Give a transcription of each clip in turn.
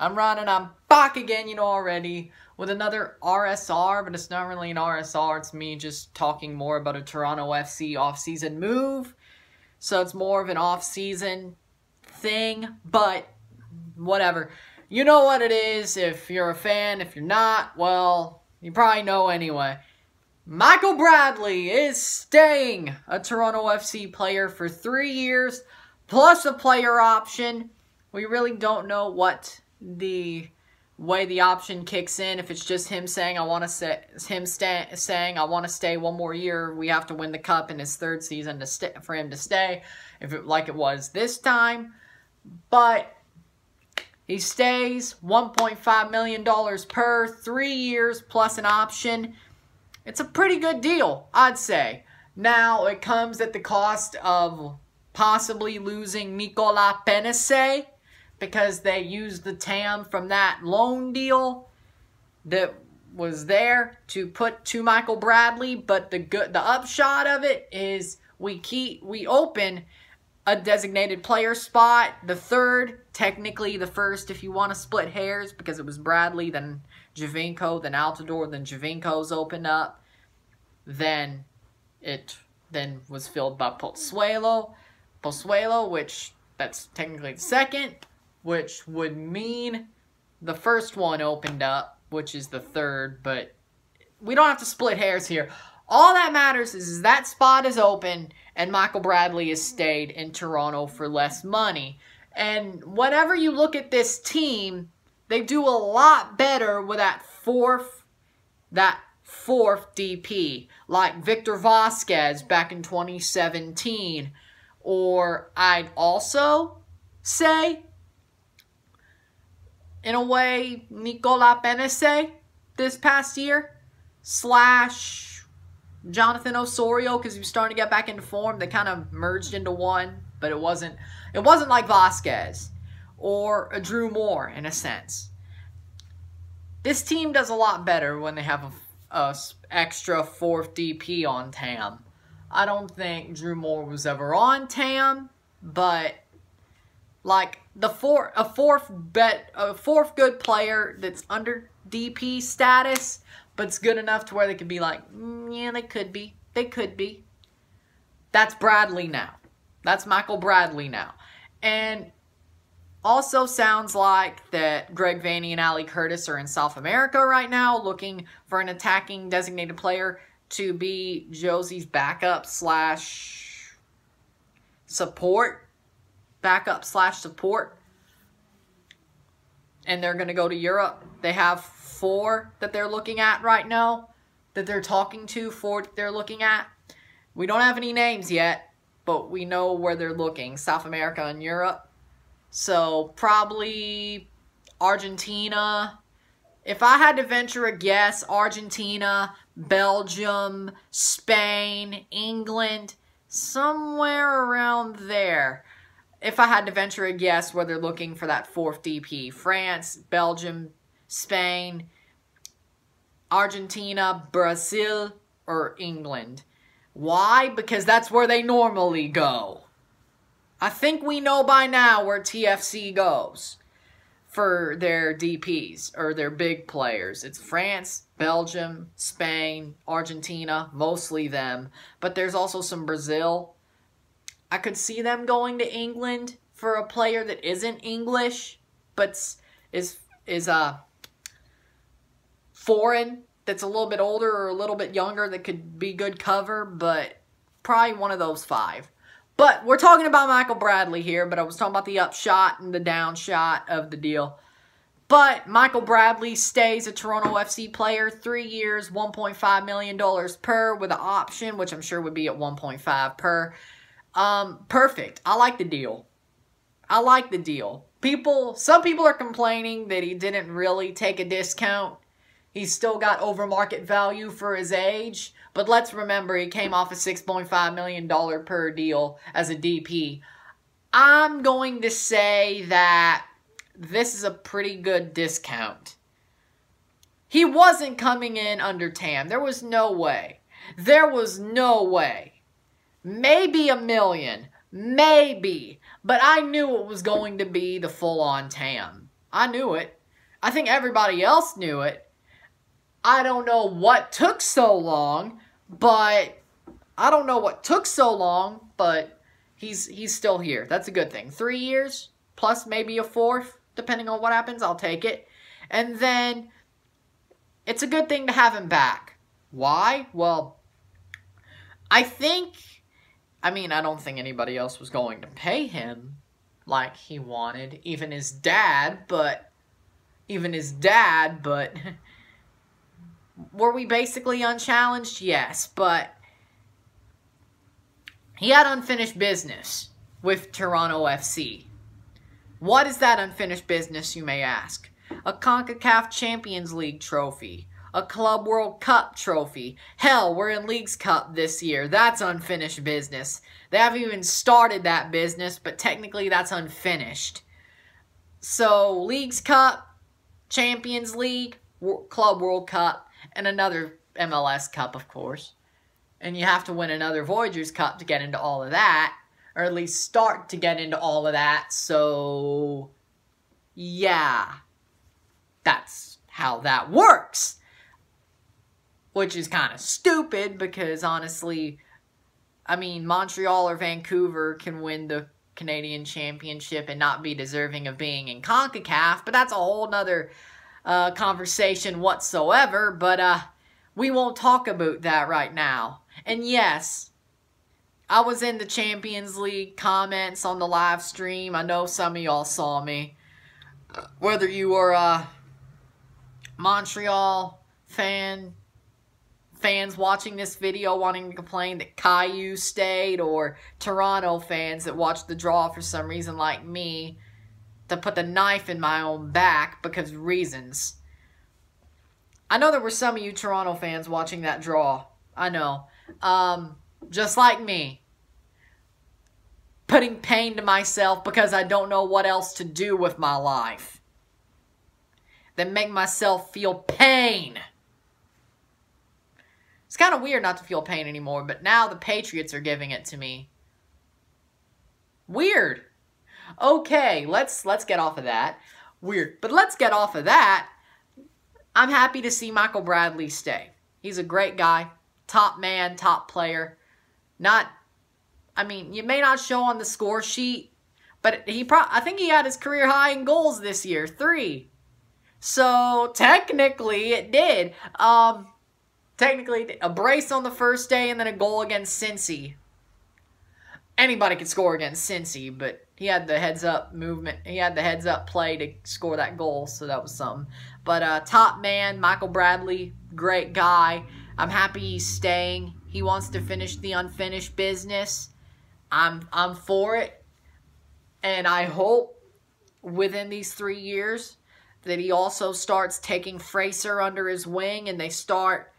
I'm running, I'm back again, you know already, with another RSR, but it's not really an RSR, it's me just talking more about a Toronto FC off-season move. So it's more of an off-season thing, but whatever. You know what it is, if you're a fan, if you're not, well, you probably know anyway. Michael Bradley is staying a Toronto FC player for three years, plus a player option. We really don't know what the way the option kicks in. If it's just him saying I want to say him stay, saying I want to stay one more year, we have to win the cup in his third season to for him to stay. If it like it was this time, but he stays 1.5 million dollars per three years plus an option. It's a pretty good deal, I'd say. Now it comes at the cost of possibly losing Nicolas Benezet because they used the TAM from that loan deal that was there to put to Michael Bradley, but the good the upshot of it is we keep we open a designated player spot, the third, technically the first if you want to split hairs because it was Bradley, then Giovinco, then Altidore, then Giovinco's opened up. Then it then was filled by Pozuelo. Pozuelo, which that's technically the second which would mean the first one opened up, which is the third, but we don't have to split hairs here. All that matters is, that spot is open and Michael Bradley has stayed in Toronto for less money. And whenever you look at this team, they do a lot better with that fourth that fourth DP, like Victor Vázquez back in 2017. Or I'd also say in a way, Nicola Benezet this past year, slash Jonathan Osorio, because he was starting to get back into form. They kind of merged into one, but it wasn't it wasn't like Vázquez or Drew Moor in a sense. This team does a lot better when they have a, a extra fourth DP on TAM. I don't think Drew Moor was ever on TAM, but like the four a fourth bet a fourth good player that's under DP status, but it's good enough to where they could be like, mm, yeah, they could be, they could be. That's Bradley now. That's Michael Bradley now, and also sounds like that Greg Vanney and Ali Curtis are in South America right now, looking for an attacking designated player to be Jozy's backup slash support backup slash support. And they're going to go to Europe. They have four that they're looking at right now. That they're talking to, four that they're looking at. We don't have any names yet, but we know where they're looking. South America and Europe. So probably Argentina. If I had to venture a guess, Argentina, Belgium, Spain, England, somewhere around there if I had to venture a guess where they're looking for that fourth DP, France, Belgium, Spain, Argentina, Brazil, or England. Why? Because that's where they normally go. I think we know by now where TFC goes for their DPs or their big players. It's France, Belgium, Spain, Argentina, mostly them. But there's also some Brazil, I could see them going to England for a player that isn't English, but is is uh foreign that's a little bit older or a little bit younger that could be good cover, but probably one of those five. But we're talking about Michael Bradley here, but I was talking about the upshot and the downshot of the deal. But Michael Bradley stays a Toronto FC player, three years, $1.5 million per with an option, which I'm sure would be at 1.5 per. Um, perfect. I like the deal. I like the deal. People, some people are complaining that he didn't really take a discount. He's still got over market value for his age. But let's remember, he came off a $6.5 million per deal as a DP. I'm going to say that this is a pretty good discount. He wasn't coming in under TAM. There was no way. There was no way maybe a million, maybe. But I knew it was going to be the full-on TAM. I knew it. I think everybody else knew it. I don't know what took so long, but I don't know what took so long, but he's he's still here. That's a good thing. 3 years plus maybe a fourth, depending on what happens, I'll take it. And then it's a good thing to have him back. Why? Well, I think I mean, I don't think anybody else was going to pay him like he wanted, even his dad, but even his dad, but were we basically unchallenged? Yes, but he had unfinished business with Toronto FC. What is that unfinished business, you may ask? A CONCACAF Champions League trophy, a Club World Cup trophy. Hell, we're in Leagues Cup this year. That's unfinished business. They haven't even started that business, but technically that's unfinished. So, Leagues Cup, Champions League, Club World Cup, and another MLS Cup, of course. And you have to win another Voyageurs Cup to get into all of that, or at least start to get into all of that. So, yeah, that's how that works. Which is kind of stupid because honestly, I mean, Montreal or Vancouver can win the Canadian Championship and not be deserving of being in CONCACAF, but that's a whole nother uh, conversation whatsoever, but uh, we won't talk about that right now. And yes, I was in the Champions League comments on the live stream. I know some of y'all saw me. Whether you were a Montreal fan, fans watching this video wanting to complain that Caillou stayed, or Toronto fans that watched the draw for some reason like me, to put the knife in my own back because reasons. I know there were some of you Toronto fans watching that draw. I know. Um, just like me. Putting pain to myself because I don't know what else to do with my life. Then make myself feel pain. It's kind of weird not to feel pain anymore, but now the Patriots are giving it to me. Weird. Okay, let's let's get off of that. Weird. But let's get off of that. I'm happy to see Michael Bradley stay. He's a great guy, top man, top player. Not I mean, you may not show on the score sheet, but he pro I think he had his career high in goals this year, 3. So, technically it did. Um technically a brace on the first day and then a goal against Cincy. Anybody could score against Cincy, but he had the heads up movement. He had the heads up play to score that goal, so that was something. But uh, top man, Michael Bradley, great guy. I'm happy he's staying. He wants to finish the unfinished business. I'm I'm for it, and I hope within these three years that he also starts taking Fraser under his wing and they start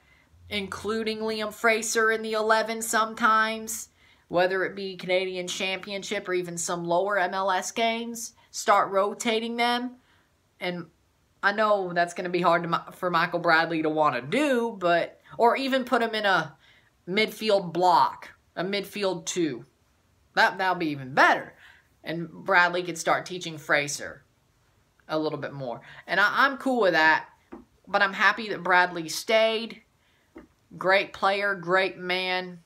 including Liam Fraser in the 11 sometimes whether it be Canadian Championship or even some lower MLS games, start rotating them. And I know that's going to be hard to, for Michael Bradley to want to do, but or even put him in a midfield block, a midfield two. That that'll be even better. And Bradley could start teaching Fraser a little bit more. And I, I'm cool with that. But I'm happy that Bradley stayed. Great player, great man,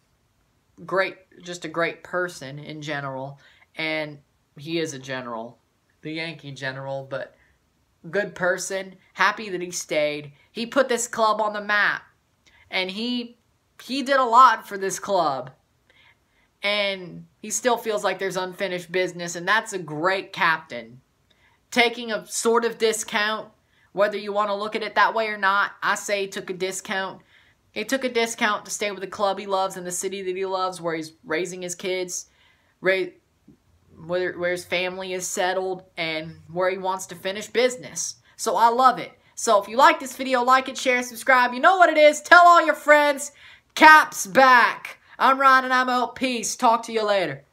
great, just a great person in general. And he is a general, the Yankee general, but good person. Happy that he stayed. He put this club on the map. And he he did a lot for this club. And he still feels like there's unfinished business, and that's a great captain. Taking a sort of discount, whether you want to look at it that way or not, I say he took a discount he took a discount to stay with the club he loves in the city that he loves, where he's raising his kids, where, where his family is settled, and where he wants to finish business. So I love it. So if you like this video, like it, share, subscribe. You know what it is. Tell all your friends. Caps back. I'm Ryan and I'm out. Peace. Talk to you later.